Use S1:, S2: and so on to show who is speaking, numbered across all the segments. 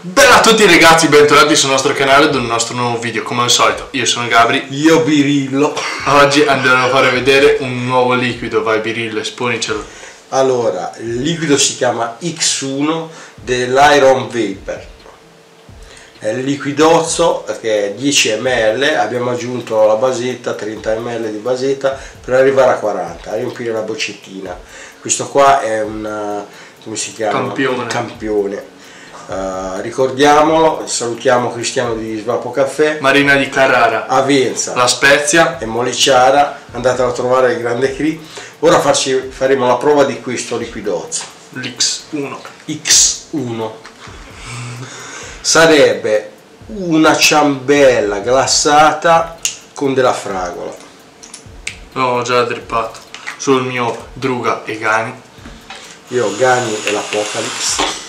S1: Bella a tutti ragazzi, bentornati sul nostro canale ad un nostro nuovo video. Come al solito, io sono Gabri.
S2: Io Birillo.
S1: Oggi andremo a fare vedere un nuovo liquido. Vai Birillo, esponicelo.
S2: Allora, il liquido si chiama X1 dell'Iron Vapor. È il liquidozzo che è 10 ml, abbiamo aggiunto la basetta, 30 ml di basetta per arrivare a 40, a riempire la boccettina. Questo qua è un, come si chiama?
S1: Campione.
S2: Un campione. Uh, ricordiamolo, salutiamo Cristiano di Svapo Caffè,
S1: Marina di Carrara,
S2: Avenza
S1: La Spezia.
S2: e Moliciara, andatelo a trovare il grande Cri. Ora farci- faremo la prova di questo liquidozzo.
S1: l'X1.
S2: X1 sarebbe una ciambella glassata con della fragola.
S1: L'ho già drippato sul mio Druga e Gani.
S2: Io ho Gani e l'Apocalypse.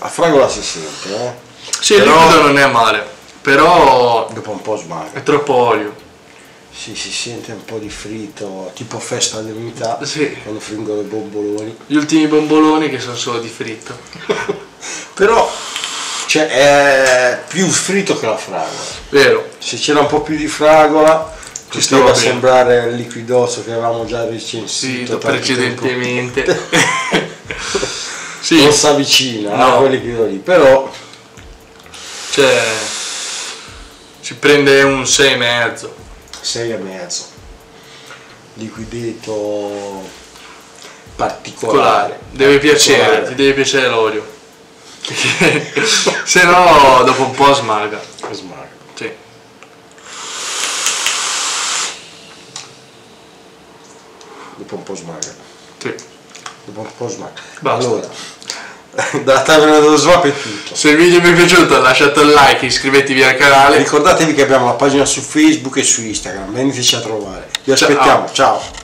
S2: La fragola si sente, eh?
S1: Sì, il
S2: Però-
S1: liquido non è male, però
S2: Dopo un po' smaga.
S1: è troppo olio.
S2: Sì, si sente un po' di fritto, tipo festa dell'unità,
S1: Sì.
S2: quando friggono i bomboloni.
S1: Gli ultimi bomboloni che sono solo di fritto.
S2: Però cioè, è più fritto che la fragola.
S1: Vero?
S2: Se c'era un po' più di fragola,
S1: Ci stava bene.
S2: sembrare il liquidozzo che avevamo già recensito
S1: precedentemente. sì,
S2: Non si avvicina
S1: No.
S2: a quel liquido lì, però
S1: cioè ci prende un 6,5.
S2: 6 e mezzo. Liquidetto particolare.
S1: Particolare. Deve piacere, ti deve piacere l'olio. Se no dopo un po' smaga.
S2: Smaga.
S1: Sì.
S2: Dopo un po' smaga.
S1: sì.
S2: Dopo un po' smaga.
S1: Basta.
S2: Allora, dalla taverna dello swap è tutto.
S1: Se il video vi è piaciuto lasciate un like, iscrivetevi al canale.
S2: Ricordatevi che abbiamo la pagina su Facebook e su Instagram, veniteci a trovare. Vi
S1: Ciao.
S2: aspettiamo, ciao.